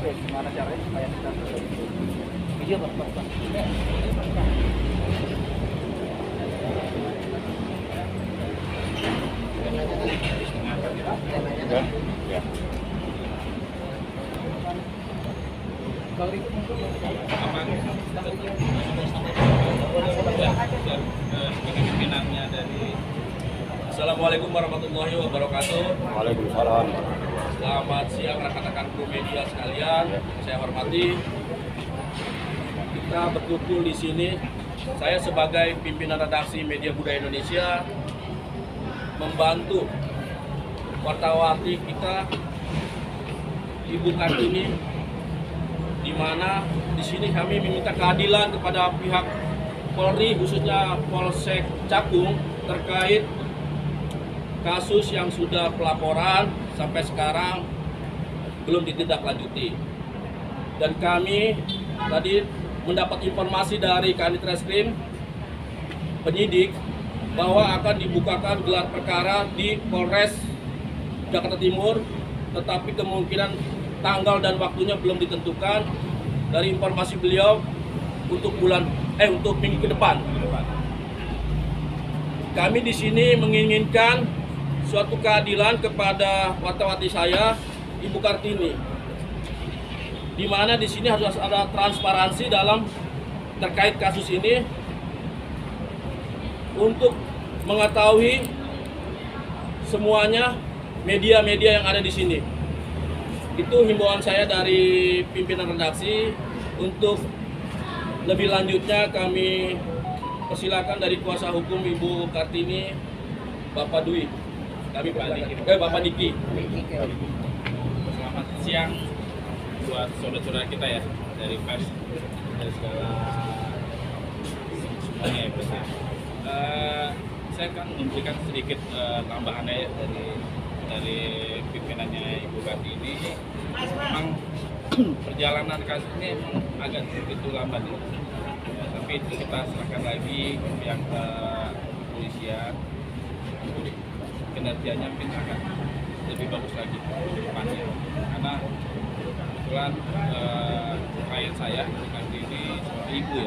itu apa ya gimana caranya supaya kita video bang bang bang Ya, ya. bang Riko mungkin pimpinannya dari Assalamualaikum warahmatullahi wabarakatuh. Waalaikumsalam. Selamat siang rekan-rekan media sekalian. Saya hormati. Kita berkumpul di sini. Saya sebagai pimpinan redaksi Media Budaya Indonesia membantu wartawarti kita Ibu Kartini di mana di sini kami meminta keadilan kepada pihak Polri khususnya Polsek Cakung terkait kasus yang sudah pelaporan sampai sekarang belum ditindaklanjuti. Dan kami tadi mendapat informasi dari Kanit Reskrim penyidik bahwa akan dibukakan gelar perkara di Polres Jakarta Timur tetapi kemungkinan tanggal dan waktunya belum ditentukan dari informasi beliau untuk bulan eh untuk minggu ke depan. Kami di sini menginginkan suatu keadilan kepada watawati saya, Ibu Kartini. Di mana di sini harus ada transparansi dalam terkait kasus ini untuk mengetahui semuanya media-media yang ada di sini. Itu himbauan saya dari pimpinan redaksi untuk lebih lanjutnya kami persilakan dari kuasa hukum Ibu Kartini Bapak Dwi. Kami Pak Diki. Eh Bapak Diki. Selamat siang buat saudara-saudara kita ya dari pers dari segala semuanya ya. Eh, saya akan memberikan sedikit eh, tambahannya ya dari dari pimpinannya Ibu Kartini. Memang perjalanan kasus ini agak begitu lambat ya. Tapi itu kita serahkan lagi ke pihak eh, kepolisian kinerjanya mungkin akan lebih bagus lagi ke depannya. Karena kebetulan eh, klien saya nanti ini seperti ibu ya